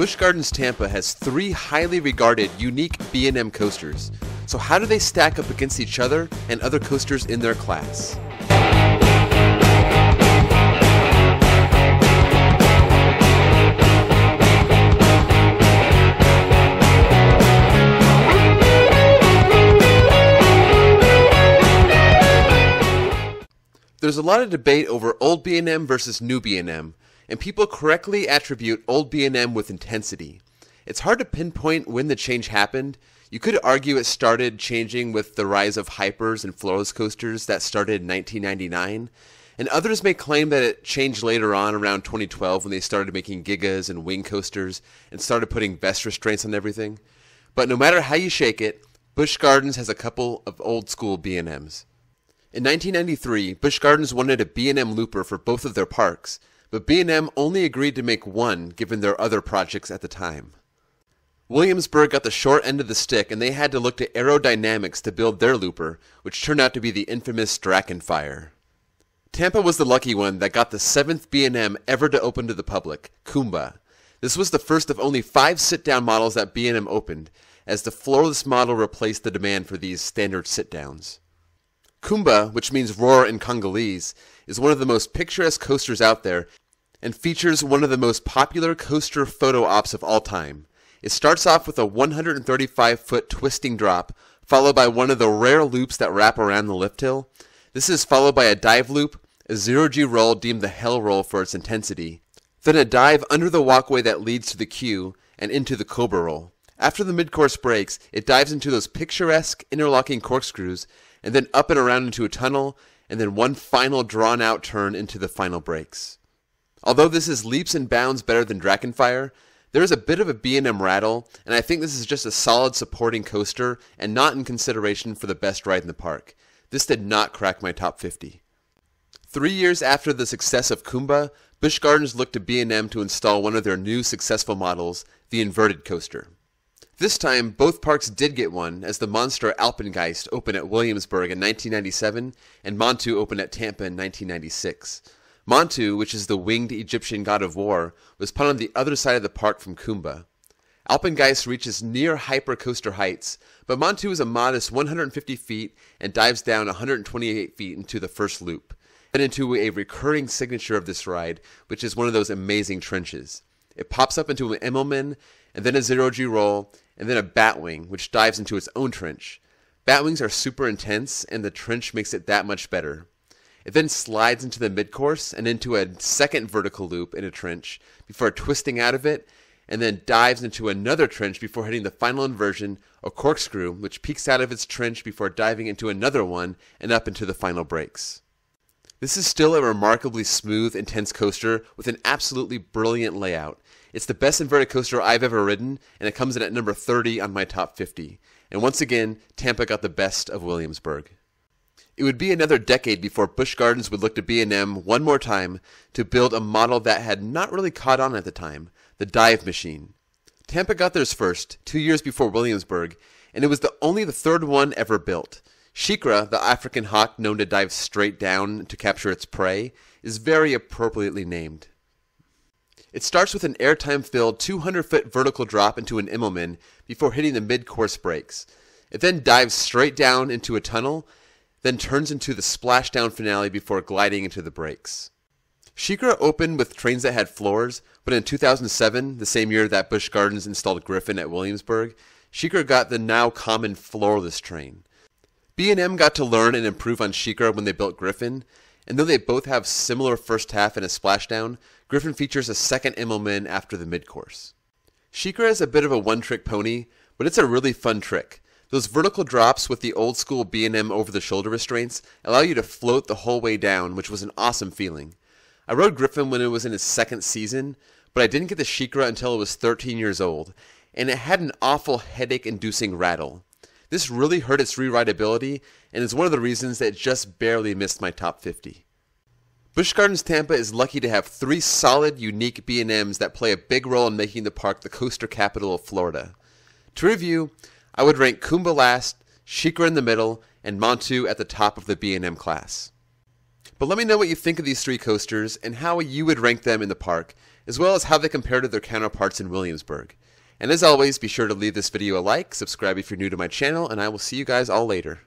Busch Gardens Tampa has three highly regarded unique B&M coasters. So how do they stack up against each other and other coasters in their class? There's a lot of debate over old B&M versus new B&M, and people correctly attribute old B&M with intensity. It's hard to pinpoint when the change happened. You could argue it started changing with the rise of hypers and floorless coasters that started in 1999, and others may claim that it changed later on around 2012 when they started making gigas and wing coasters and started putting vest restraints on everything. But no matter how you shake it, Busch Gardens has a couple of old school B&Ms. In 1993, Busch Gardens wanted a B&M looper for both of their parks, but B&M only agreed to make one given their other projects at the time. Williamsburg got the short end of the stick and they had to look to Arrow Dynamics to build their looper, which turned out to be the infamous Drachen Fire. Tampa was the lucky one that got the seventh B&M ever to open to the public, Kumba. This was the first of only five sit-down models that B&M opened, as the floorless model replaced the demand for these standard sit-downs. Kumba, which means roar in Congolese, is one of the most picturesque coasters out there and features one of the most popular coaster photo ops of all time. It starts off with a 135 foot twisting drop, followed by one of the rare loops that wrap around the lift hill. This is followed by a dive loop, a zero G roll deemed the hell roll for its intensity, then a dive under the walkway that leads to the queue and into the cobra roll. After the mid course brakes, it dives into those picturesque interlocking corkscrews and then up and around into a tunnel, and then one final drawn out turn into the final brakes. Although this is leaps and bounds better than Drachen Fire, there is a bit of a B&M rattle, and I think this is just a solid supporting coaster and not in consideration for the best ride in the park. This did not crack my top 50. Three years after the success of Kumba, Busch Gardens looked to B&M to install one of their new successful models, the inverted coaster. This time, both parks did get one, as the monster Alpengeist opened at Williamsburg in 1997 and Montu opened at Tampa in 1996. Montu, which is the winged Egyptian god of war, was put on the other side of the park from Kumba. Alpengeist reaches near hypercoaster heights, but Montu is a modest 150 feet and dives down 128 feet into the first loop, and into a recurring signature of this ride, which is one of those amazing trenches. It pops up into an Immelmann and then a zero G roll, and then a Batwing, which dives into its own trench. Batwings are super intense, and the trench makes it that much better. It then slides into the midcourse and into a second vertical loop in a trench before twisting out of it, and then dives into another trench before hitting the final inversion, a corkscrew, which peeks out of its trench before diving into another one and up into the final brakes. This is still a remarkably smooth, intense coaster with an absolutely brilliant layout. It's the best inverted coaster I've ever ridden, and it comes in at number 30 on my top 50. And once again, Tampa got the best of Williamsburg. It would be another decade before Busch Gardens would look to B&M one more time to build a model that had not really caught on at the time, the dive machine. Tampa got theirs first, two years before Williamsburg, and it was the only the third one ever built. SheiKra, the African hawk known to dive straight down to capture its prey, is very appropriately named. It starts with an airtime filled 200 foot vertical drop into an Immelmann before hitting the mid course brakes. It then dives straight down into a tunnel, then turns into the splashdown finale before gliding into the brakes. SheiKra opened with trains that had floors, but in 2007, the same year that Busch Gardens installed Griffon at Williamsburg, SheiKra got the now common floorless train. B&M got to learn and improve on SheiKra when they built Griffon, and though they both have similar first half and a splashdown, Griffon features a second Immelmann after the mid-course. SheiKra is a bit of a one-trick pony, but it's a really fun trick. Those vertical drops with the old school B&M over-the-shoulder restraints allow you to float the whole way down, which was an awesome feeling. I rode Griffon when it was in its second season, but I didn't get the SheiKra until it was 13 years old, and it had an awful headache-inducing rattle. This really hurt its rerideability and is one of the reasons that it just barely missed my top 50. Busch Gardens Tampa is lucky to have three solid, unique B&Ms that play a big role in making the park the coaster capital of Florida. To review, I would rank Kumba last, SheiKra in the middle, and Montu at the top of the B&M class. But let me know what you think of these three coasters and how you would rank them in the park, as well as how they compare to their counterparts in Williamsburg. And as always, be sure to leave this video a like, subscribe if you're new to my channel, and I will see you guys all later.